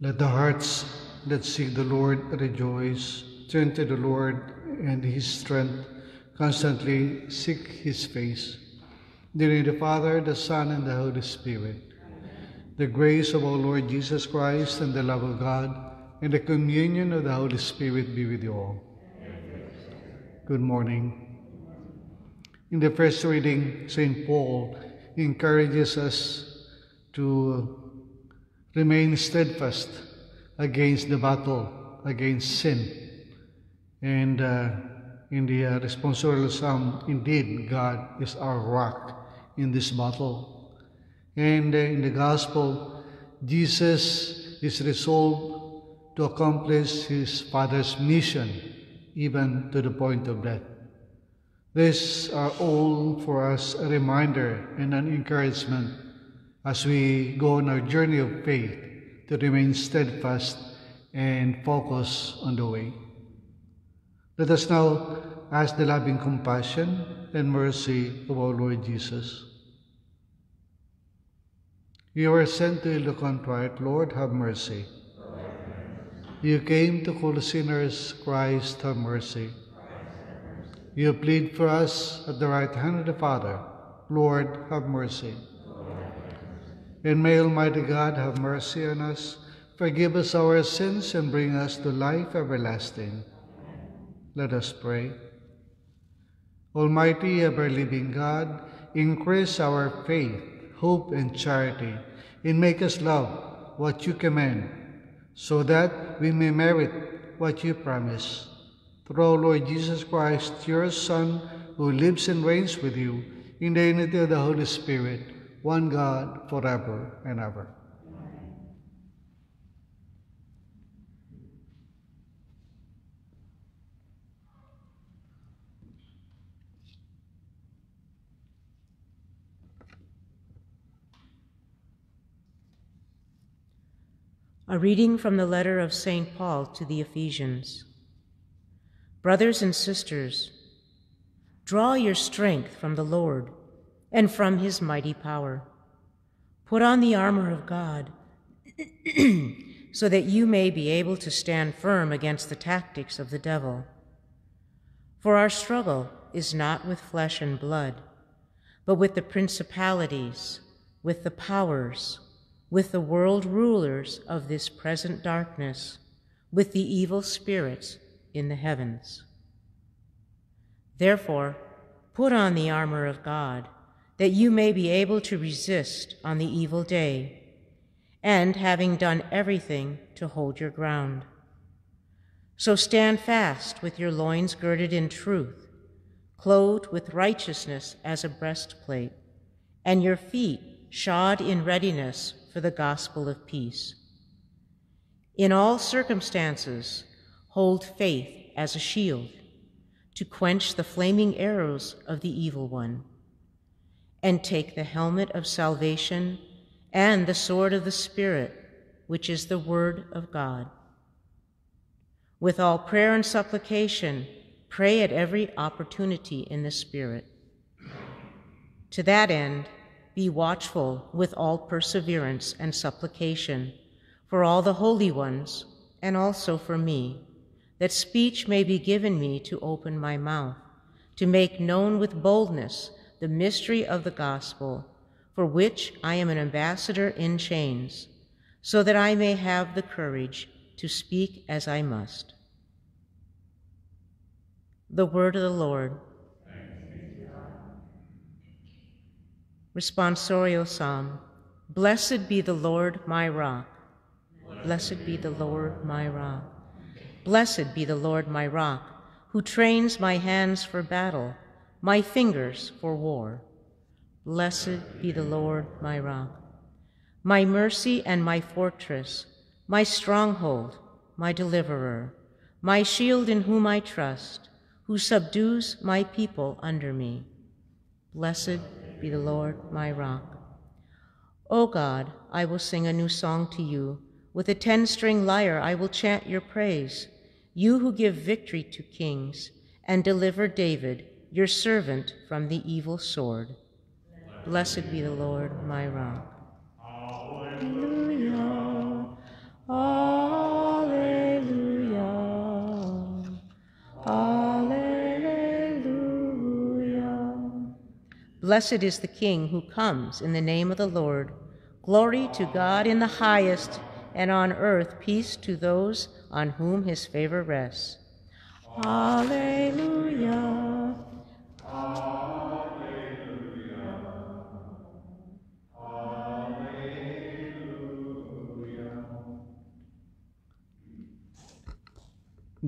Let the hearts that seek the Lord rejoice, turn to the Lord and his strength, constantly seek his face. Dear the Father, the Son, and the Holy Spirit, the grace of our Lord Jesus Christ and the love of God and the communion of the Holy Spirit be with you all. Good morning. In the first reading, St. Paul encourages us to remain steadfast against the battle against sin. And uh, in the uh, responsorial psalm, indeed, God is our rock in this battle. And uh, in the gospel, Jesus is resolved to accomplish his Father's mission, even to the point of death. These are all for us a reminder and an encouragement as we go on our journey of faith to remain steadfast and focus on the way. Let us now ask the loving compassion and mercy of our Lord Jesus. You were sent to heal the contrite, Lord, have mercy. You came to call sinners, Christ, have mercy. You plead for us at the right hand of the Father, Lord, have mercy. And may Almighty God have mercy on us, forgive us our sins, and bring us to life everlasting. Let us pray. Almighty, ever-living God, increase our faith, hope, and charity, and make us love what you command, so that we may merit what you promise. Through our Lord Jesus Christ, your Son, who lives and reigns with you in the unity of the Holy Spirit, one God, forever and ever. A reading from the letter of St. Paul to the Ephesians. Brothers and sisters, draw your strength from the Lord and from his mighty power. Put on the armor of God so that you may be able to stand firm against the tactics of the devil. For our struggle is not with flesh and blood, but with the principalities, with the powers, with the world rulers of this present darkness, with the evil spirits in the heavens. Therefore, put on the armor of God that you may be able to resist on the evil day, and having done everything, to hold your ground. So stand fast with your loins girded in truth, clothed with righteousness as a breastplate, and your feet shod in readiness for the gospel of peace. In all circumstances, hold faith as a shield to quench the flaming arrows of the evil one and take the helmet of salvation and the sword of the Spirit, which is the Word of God. With all prayer and supplication, pray at every opportunity in the Spirit. To that end, be watchful with all perseverance and supplication for all the holy ones, and also for me, that speech may be given me to open my mouth, to make known with boldness the mystery of the gospel, for which I am an ambassador in chains, so that I may have the courage to speak as I must. The word of the Lord. Responsorial Psalm. Blessed be the Lord my rock. Blessed be the Lord my rock. Blessed be the Lord my rock, who trains my hands for battle my fingers for war. Blessed be the Lord my rock, my mercy and my fortress, my stronghold, my deliverer, my shield in whom I trust, who subdues my people under me. Blessed be the Lord my rock. O God, I will sing a new song to you. With a ten string lyre I will chant your praise, you who give victory to kings and deliver David your servant from the evil sword. Blessed be the Lord, my rock. Alleluia. Alleluia. Alleluia. Blessed is the King who comes in the name of the Lord. Glory to God in the highest, and on earth peace to those on whom his favor rests. Alleluia.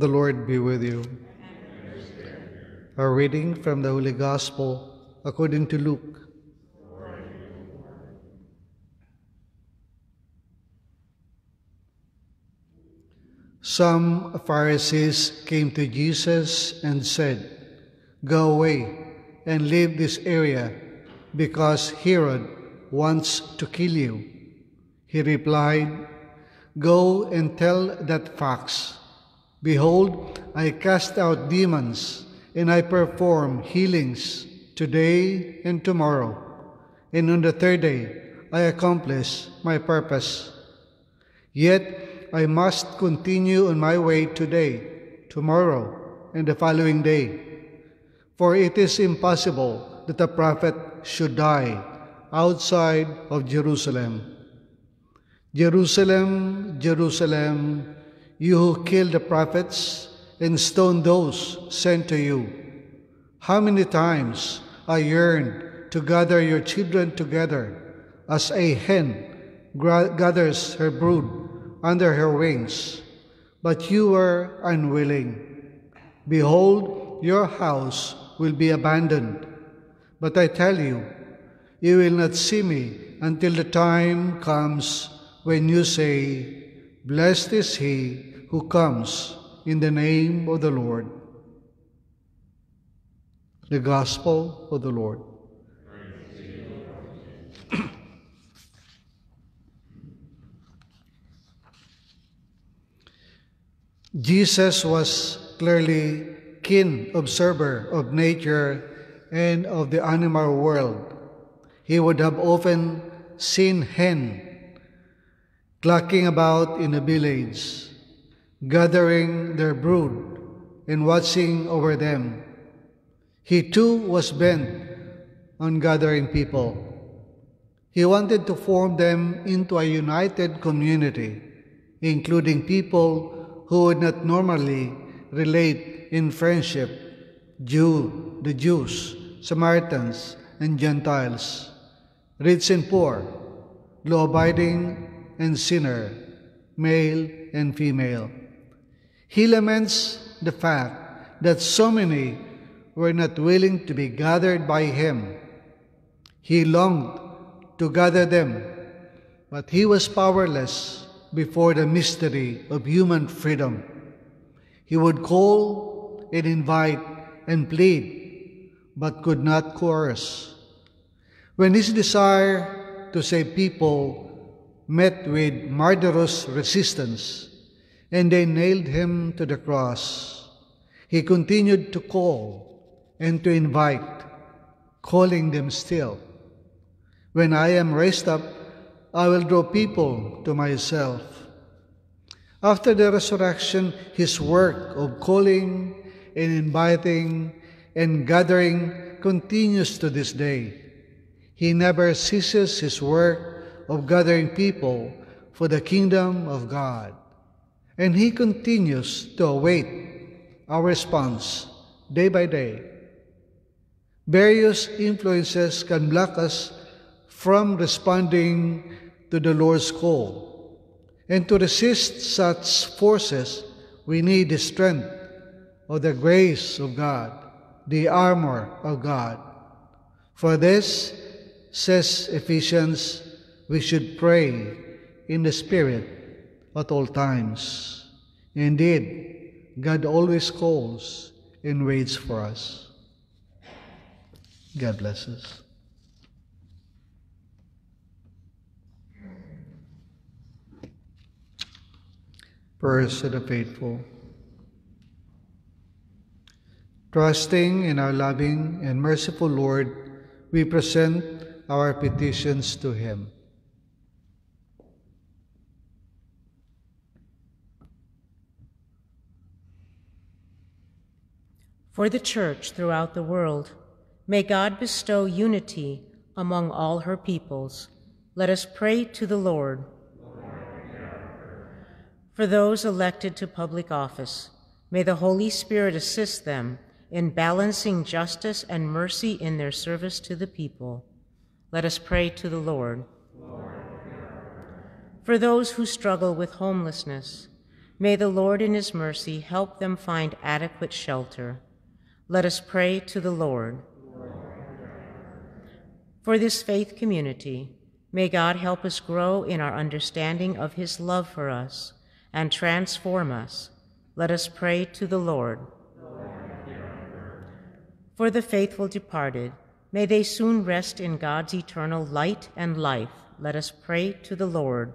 The Lord be with you. A reading from the Holy Gospel according to Luke. Some Pharisees came to Jesus and said, Go away and leave this area because Herod wants to kill you. He replied, Go and tell that fox, Behold, I cast out demons and I perform healings today and tomorrow, and on the third day I accomplish my purpose. Yet I must continue on my way today, tomorrow, and the following day. For it is impossible that a prophet should die outside of Jerusalem. Jerusalem, Jerusalem, you who kill the prophets and stone those sent to you. How many times I yearned to gather your children together as a hen gathers her brood under her wings, but you were unwilling. Behold, your house will be abandoned. But I tell you, you will not see me until the time comes when you say, Blessed is he who comes in the name of the Lord. The Gospel of the Lord. Jesus was clearly keen observer of nature and of the animal world. He would have often seen hen clucking about in a village, gathering their brood and watching over them. He too was bent on gathering people. He wanted to form them into a united community, including people who would not normally relate in friendship Jew, the Jews, Samaritans, and Gentiles, rich and poor, law abiding and sinner, male and female. He laments the fact that so many were not willing to be gathered by him. He longed to gather them, but he was powerless before the mystery of human freedom. He would call and invite and plead, but could not coerce. When his desire to save people met with murderous resistance, and they nailed him to the cross, he continued to call and to invite, calling them still. When I am raised up, I will draw people to myself. After the resurrection, his work of calling and inviting and gathering continues to this day. He never ceases his work of gathering people for the kingdom of God. And he continues to await our response day by day. Various influences can block us from responding to the Lord's call. And to resist such forces, we need the strength of the grace of God, the armor of God. For this, says Ephesians, we should pray in the Spirit at all times. Indeed, God always calls and waits for us. God bless us. Prayers of the faithful. Trusting in our loving and merciful Lord, we present our petitions to Him. For the Church throughout the world, may God bestow unity among all her peoples. Let us pray to the Lord. For those elected to public office, may the Holy Spirit assist them in balancing justice and mercy in their service to the people. Let us pray to the Lord. For those who struggle with homelessness, may the Lord in his mercy help them find adequate shelter. Let us pray to the Lord. For this faith community, may God help us grow in our understanding of his love for us and transform us. Let us pray to the Lord. For the faithful departed, may they soon rest in God's eternal light and life. Let us pray to the Lord.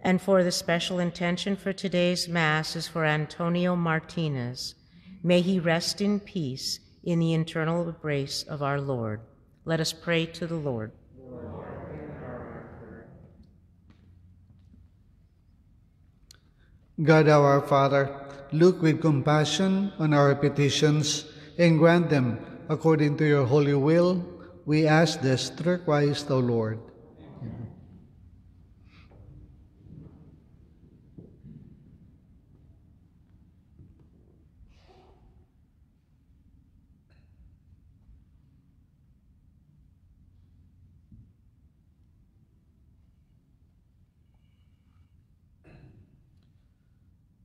And for the special intention for today's Mass is for Antonio Martinez. May he rest in peace in the eternal embrace of our Lord. Let us pray to the Lord. God our Father, look with compassion on our petitions and grant them according to your holy will. We ask this through Christ our Lord.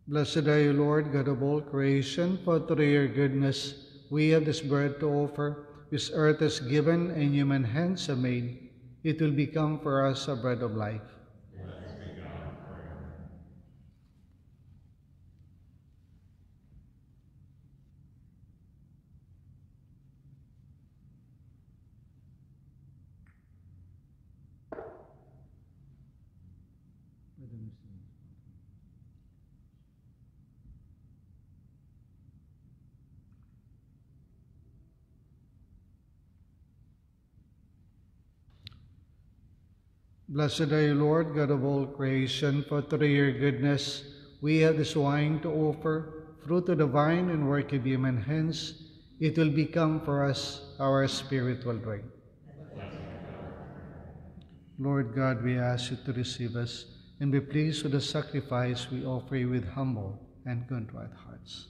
Blessed are you, Lord, God of all creation, for through your goodness we have this bread to offer. This earth is given and human hands have made. It will become for us a bread of life. Blessed are you, Lord, God of all creation, for through your goodness we have this wine to offer, fruit of the vine and work of human hands. It will become for us our spiritual drink. Lord God, we ask you to receive us and be pleased with the sacrifice we offer you with humble and contrite hearts.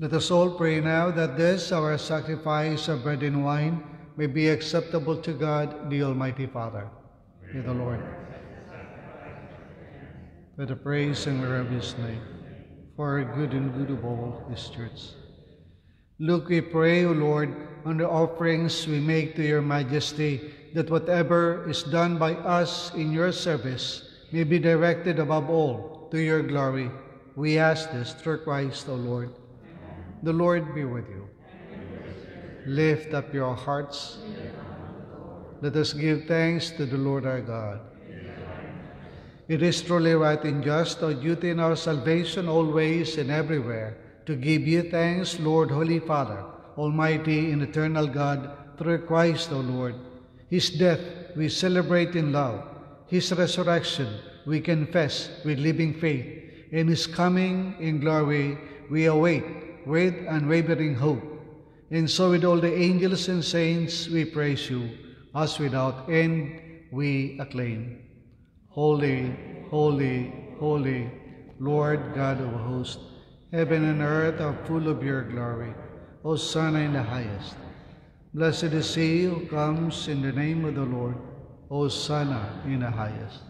Let us all pray now that this, our sacrifice of bread and wine, may be acceptable to God, the Almighty Father. May the Lord, for the praise and glory of his name, for good and good of all his church. Look, we pray, O Lord, on the offerings we make to your majesty, that whatever is done by us in your service may be directed above all to your glory. We ask this through Christ, O Lord. The Lord be with you. Lift up your hearts. Let us give thanks to the Lord our God. It is truly right and just, our duty and our salvation always and everywhere, to give you thanks, Lord, Holy Father, Almighty and eternal God, through Christ our Lord. His death we celebrate in love. His resurrection we confess with living faith. In His coming in glory we await with unwavering hope. And so with all the angels and saints we praise you, as without end we acclaim. Holy, holy, holy, Lord God of hosts, heaven and earth are full of your glory. O Hosanna in the highest. Blessed is he who comes in the name of the Lord. O Hosanna in the highest.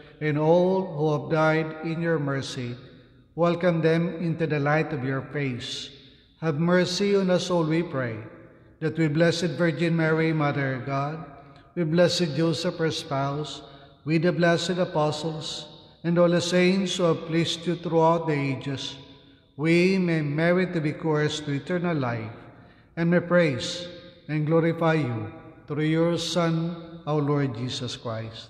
and all who have died in your mercy. Welcome them into the light of your face. Have mercy on us all, we pray, that we blessed Virgin Mary, Mother of God, we blessed Joseph, her spouse, we the blessed apostles, and all the saints who have pleased you throughout the ages, we may merit to be course to eternal life, and may praise and glorify you through your Son, our Lord Jesus Christ.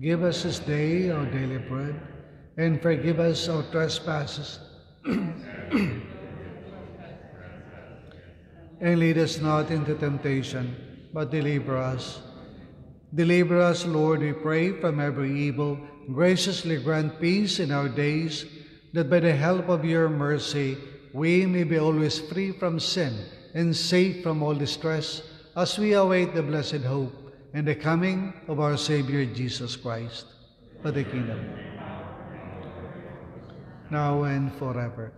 Give us this day our daily bread, and forgive us our trespasses. and lead us not into temptation, but deliver us. Deliver us, Lord, we pray, from every evil. Graciously grant peace in our days, that by the help of your mercy we may be always free from sin and safe from all distress, as we await the blessed hope and the coming of our Savior Jesus Christ, for the kingdom, now and forever.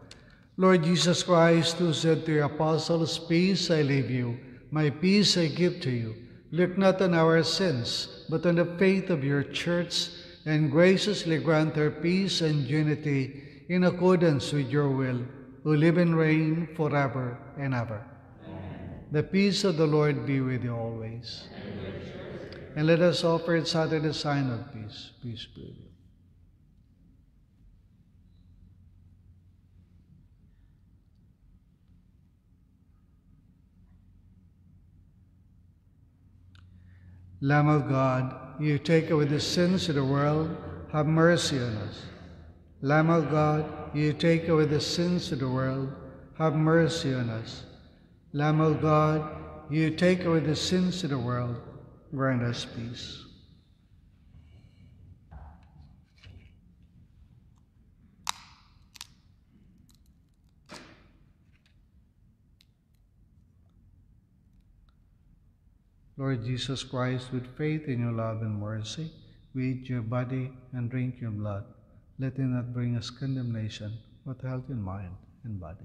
Lord Jesus Christ, who said to your apostles, Peace I leave you, my peace I give to you. Look not on our sins, but on the faith of your church, and graciously grant her peace and unity in accordance with your will, who live and reign forever and ever. Amen. The peace of the Lord be with you always. And let us offer each other the sign of peace. Peace be with you. Lamb of God, you take away the sins of the world, have mercy on us. Lamb of God, you take away the sins of the world, have mercy on us. Lamb of God, you take away the sins of the world, grant us peace. Lord Jesus Christ, with faith in your love and mercy, we eat your body and drink your blood. Let it not bring us condemnation, but health in mind and body.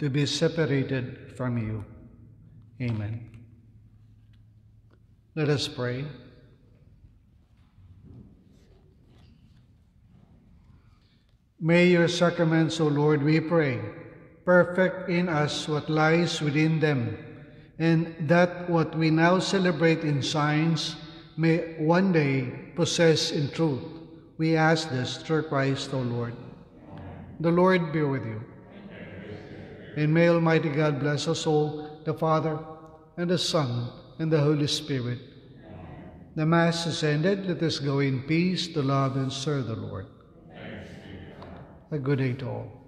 to be separated from you. Amen. Let us pray. May your sacraments, O Lord, we pray, perfect in us what lies within them, and that what we now celebrate in signs may one day possess in truth. We ask this through Christ, O Lord. The Lord be with you. And may Almighty God bless us all, the Father, and the Son, and the Holy Spirit. The Mass is ended. Let us go in peace to love and serve the Lord. A good day to all.